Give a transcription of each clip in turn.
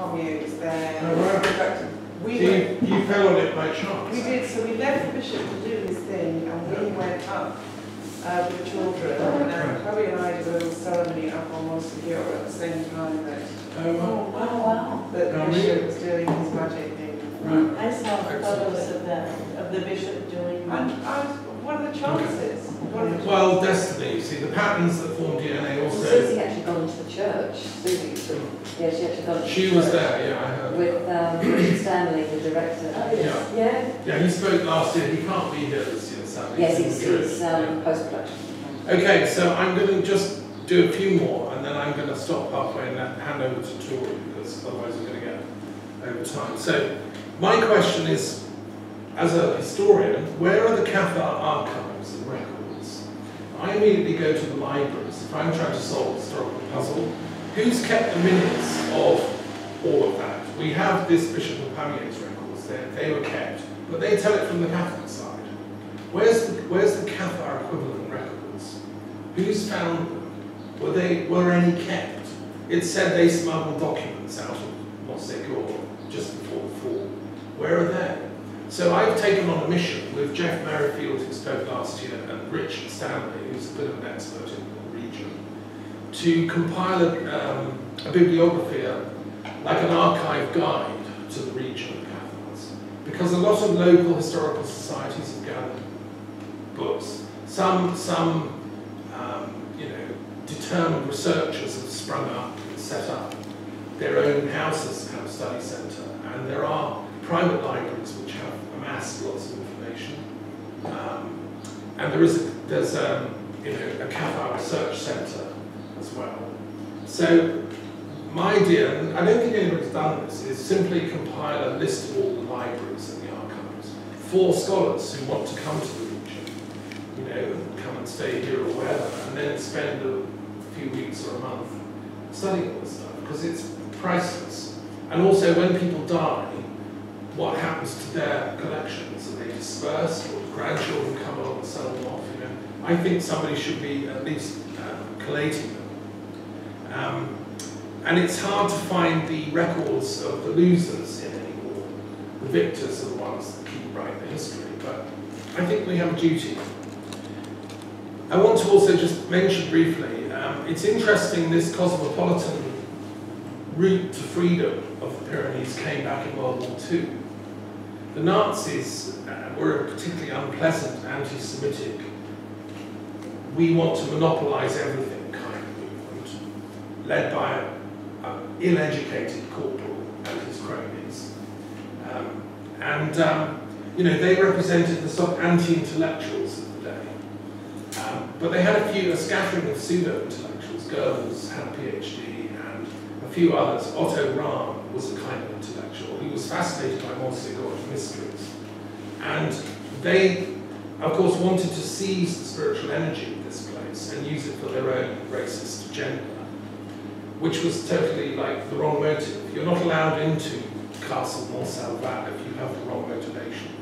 Pommier was there. Wow. In fact, we So went, you, you fell on it by chance? we did, so we left the bishop to do his thing and we went up uh, with the children. And Chloe and I did a little ceremony up on Montsegur at the same time that, Oh, wow. Oh, wow. that the Oh, bishop really? was doing his magic thing. Right. I saw Excellent. photos of that, of the bishop doing. And, and what are the chances? What are the Well, destiny, you see, the patterns that form DNA Well, also, Susie actually gone to the church. Susie, so- yeah, she actually gone to the she was church there, yeah, I heard. With um, Richard Stanley, the director. Oh, yes. Yeah. Yeah, he spoke last year, he can't be here this year, sadly. Yes, in it's, Madrid. it's um, post-production. Okay, so I'm gonna just do a few more, and then I'm gonna stop halfway and then hand over to Tori, because otherwise we're gonna get over time. So, my question is, as a historian, where are the Cathar archives and records? I immediately go to the libraries. If I'm trying to solve a historical puzzle, who's kept the minutes of all of that? We have this Bishop of Pamier's records, they, they were kept, but they tell it from the Catholic side. Where's the, where's the Cathar equivalent records? Who's found them? Were they, were any kept? It said they smuggled documents out of Montsegur just before the fall. Where are they? So I've taken on a mission with Jeff Merrifield, who spoke last year, and Richard Stanley, who's a bit of an expert in the region, to compile a, um, a bibliography, uh, like an archive guide to the region of Cathars. Because a lot of local historical societies have gathered books. Some, some um, you know, determined researchers have sprung up and set up their own houses kind of study centre, and there are private libraries which amassed lots of information. Um, and there is a, there's um, you know a Cathar research centre as well. So my idea, and I don't think anybody's done this, is simply compile a list of all the libraries and the archives for scholars who want to come to the region, you know, come and stay here or wherever, and then spend a few weeks or a month studying all this stuff, because it's priceless. And also when people die, what happens to their collections? Are they dispersed or do grandchildren come along and sell them off? You know, I think somebody should be at least uh, collating them. Um, and it's hard to find the records of the losers in any war. The victors are the ones that keep writing the history, but I think we have a duty. I want to also just mention briefly, um, it's interesting this cosmopolitan route to freedom of the Pyrenees came back in World War II. The Nazis uh, were a particularly unpleasant anti-Semitic, we want to monopolize everything kind of movement, led by an ill-educated corporal and his cronies. Um, and, um, you know, they represented the sort of anti-intellectuals of the day. Um, but they had a few, a scattering of pseudo-intellectuals. Goebbels had a PhD, and a few others. Otto Rahn was a kind of intellectual. He was fascinated by Montsegur's mysteries. And they, of course, wanted to seize the spiritual energy of this place and use it for their own racist agenda, which was totally like the wrong motive. You're not allowed into Castle Montsalvat if you have the wrong motivation.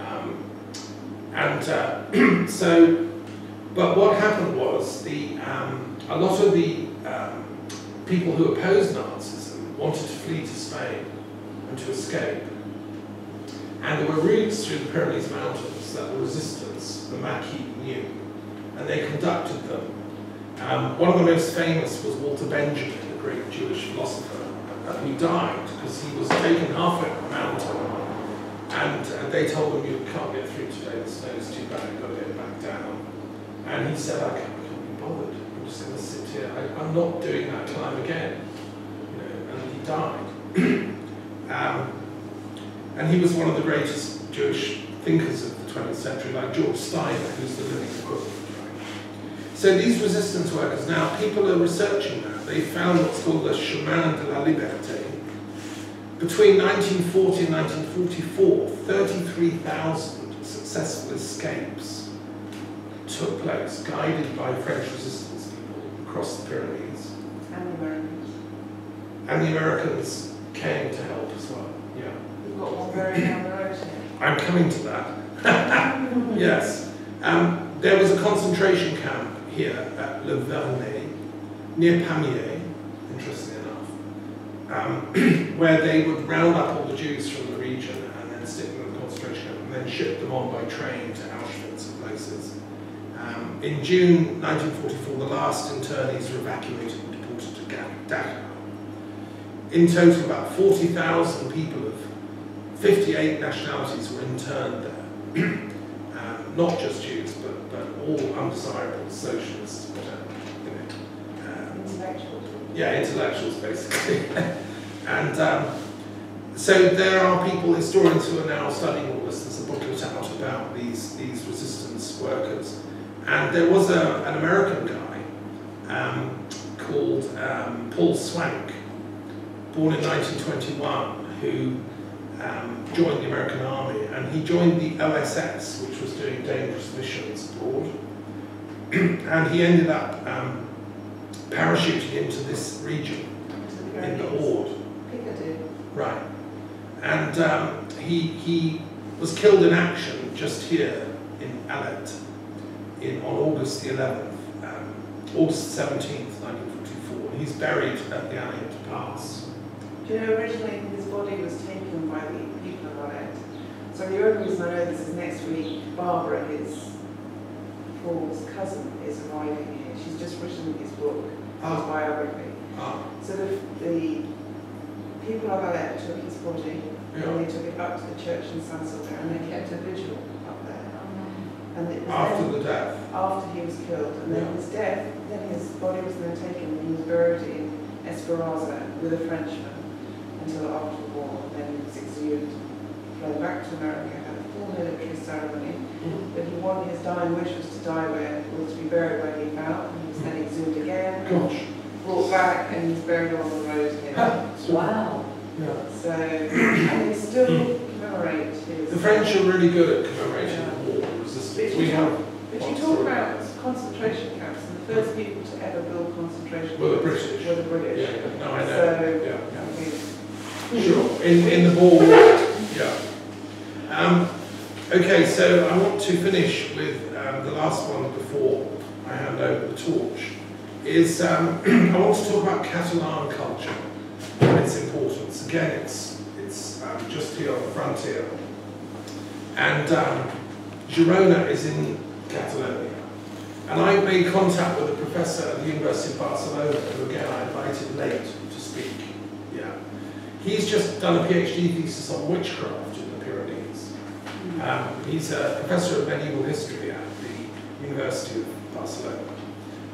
Um, and uh, so, but what happened was the um, a lot of the um, people who opposed Nazism wanted to flee to Spain and to escape. And there were routes through the Pyrenees Mountains that the resistance, the Maquis, knew, and they conducted them. Um, one of the most famous was Walter Benjamin, the great Jewish philosopher, uh, who died because he was taken halfway up the mountain, and, and they told him, you can't get through today, the snow's too bad, you've got to get back down. And he said, I can't, I can't be bothered, I'm just going to sit here, I, I'm not doing that climb again. You know, and he died. um, and he was one of the greatest Jewish thinkers of the 20th century, like George Steiner, who's the living equivalent. So these resistance workers, now people are researching that. They found what's called the Chemin de la Liberté. Between 1940 and 1944, 33,000 successful escapes took place, guided by French resistance people across the Pyrenees. And the Americans. And the Americans came to help as well. Yeah. We've got one very down the road here. I'm coming to that. yes. Um, there was a concentration camp here at Le Vernet, near Pamiers, interestingly enough. um, where they would round up all the Jews from the region and then stick them in the concentration camp and then ship them on by train to Auschwitz and places. Um, in June 1944, the last internees were evacuated and deported to Dachau. In total, about 40,000 people of 58 nationalities were interned there. um, not just Jews, but, but all undesirable socialists, whatever. You know. Um, Intellectuals. yeah, intellectuals basically. and um, so there are people, historians who are now studying all this. There's a booklet out about these, these resistance workers. And there was a, an American guy um, called um, Paul Swank, born in 1921, who um, joined the American Army. And he joined the OSS, which was doing dangerous missions abroad. and he ended up um, parachuting into this region the in the. Horde. Right. And um, he, he was killed in action just here in Alet in, on August the 11th, um, August 17th, 1944. And he's buried at the Allied Pass. Do you know, originally his body was taken by the people of Alet. So the only reason I know this is next week, Barbara, his Paul's cousin, is arriving here. She's just written his book, his Ah. biography. Ah, So the, the people of Alet took his body yeah. and they took it up to the church in San Silvio and they kept a vigil up there. And it was After the death. after he was killed, and then Yeah. his death, then his body was then taken and he was buried in Espéraza with a Frenchman until after the war. And then he was exhumed, flown back to America, had a full military ceremony. Mm-hmm. But he wanted his dying wish was to die where, was to be buried where he fell. And he was then exhumed again, Gosh. brought back, and he's buried on the road here. Wow. Yeah. So, and they still hmm. commemorate his. The French are really good at commemorating the war resistance. We have But you talk about concentration camps, and the first people to ever build concentration camps Were the camps British. Were the British. yeah, no, I know. So, Yeah, I yeah. Sure, in, in the ball, yeah. Um, okay, so I want to finish with um, the last one before I hand over the torch. Is um, I want to talk about Catalan culture and its importance. Again, it's it's um, just here on the frontier, and um, Girona is in Catalonia. And I made contact with a professor at the University of Barcelona, who again I invited late to speak. He's just done a PhD thesis on witchcraft in the Pyrenees. Um, he's a professor of medieval history at the University of Barcelona.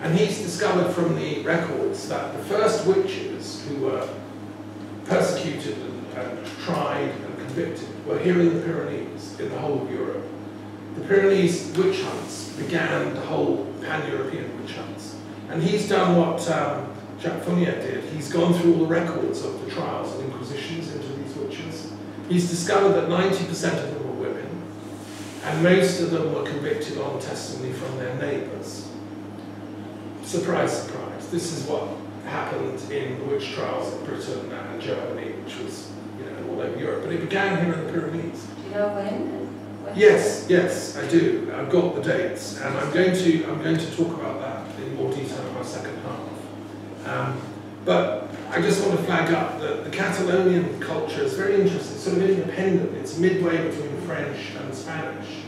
And he's discovered from the records that the first witches who were persecuted and, and tried and convicted were here in the Pyrenees, in the whole of Europe. The Pyrenees witch hunts began the whole pan-European witch hunts. And he's done what um, Jacques Fournier did. He's gone through all the records of the trials and inquisitions into these witches. He's discovered that 90% of them were women, and most of them were convicted on testimony from their neighbours. Surprise, surprise. This is what happened in the witch trials in Britain and Germany, which was you know, all over Europe. But it began here in the Pyrenees. Do you know when? When? Yes, yes, I do. I've got the dates, and I'm going to I'm going to talk about that in more detail in my second half. Um, but I just want to flag up that the Catalonian culture is very interesting, sort of independent. It's midway between French and Spanish.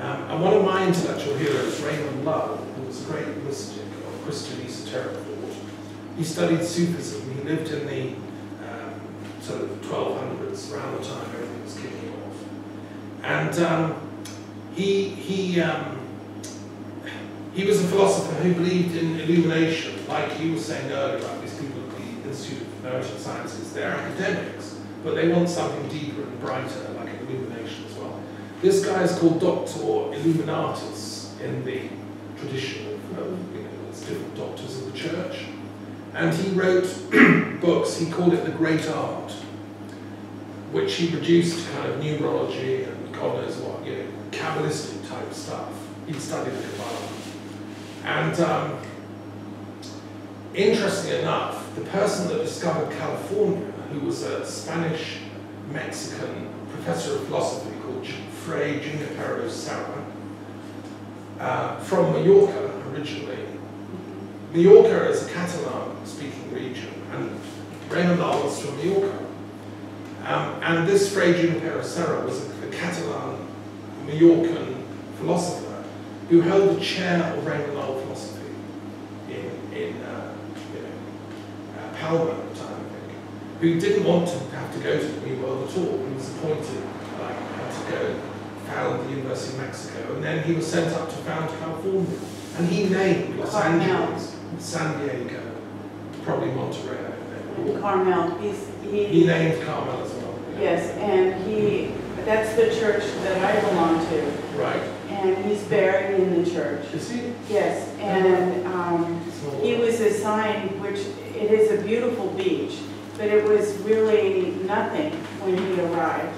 Um, and one of my intellectual heroes, Raymond Lull, who was a great mystic of Christian esoteric thought, he studied Sufism. He lived in the um, sort of 1200s, around the time everything was kicking off. And um, he, he, um, he was a philosopher who believed in illumination, like you were saying earlier about these people at the Institute of American Sciences. They're academics, but they want something deeper and brighter, like illumination as well. This guy is called Doctor Illuminatus in the tradition of, of you know, there's different doctors of the church. And he wrote books, he called it the Great Art, which he produced kind of numerology and God knows what, you know, Kabbalistic type stuff. He studied the Kabbalah. And um, interestingly enough, the person that discovered California, who was a Spanish Mexican professor of philosophy called Fray Junipero Serra, uh, from Mallorca originally. Mallorca is a Catalan speaking region, and Raymond Lull was from Mallorca. Um, and this Fray Junipero Serra was a, a Catalan, Mallorcan philosopher who held the chair of Raymond Lull philosophy in, in uh, you know, uh, Palma at the time, I think, who didn't want to have to go to the New World at all. He was appointed, like, had to go found the University of Mexico, and then he was sent up to found California. And he named Los Angeles, San Diego, probably Monterey, I don't. Carmel, he's, He he, named Carmel as well. yeah. yes, and he, that's the church that I belong to. Right. And he's buried in the church. Is he? Yes, and, um, he was assigned, which, it is a beautiful beach, but it was really nothing when he arrived.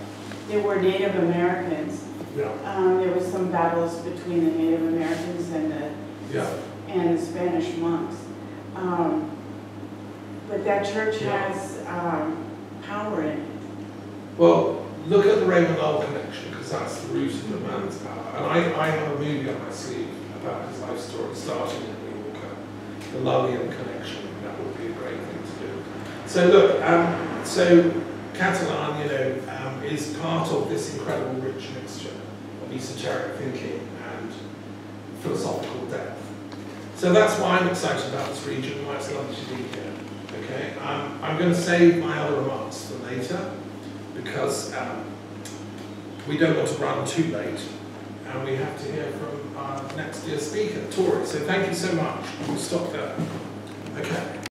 There were Native Americans. Yeah, Um, there was some battles between the Native Americans and the yeah. and the Spanish monks. Um, But that church Yeah. has um, power in it. Well, look at the Raymond Lull connection, because that's the root of the man's power. And I, I have a movie on my sleeve about his life story, starting in Mallorca, the Lullian connection. That would be a great thing to do. So look, um, so Catalan, you know, um, is part of this incredible rich mixture of esoteric thinking and philosophical depth. So that's why I'm excited about this region, why it's lovely to be here. Okay, um, I'm going to save my other remarks for later because um, we don't want to run too late and we have to hear from our next year's speaker, Tori. So thank you so much. We'll stop there. Okay.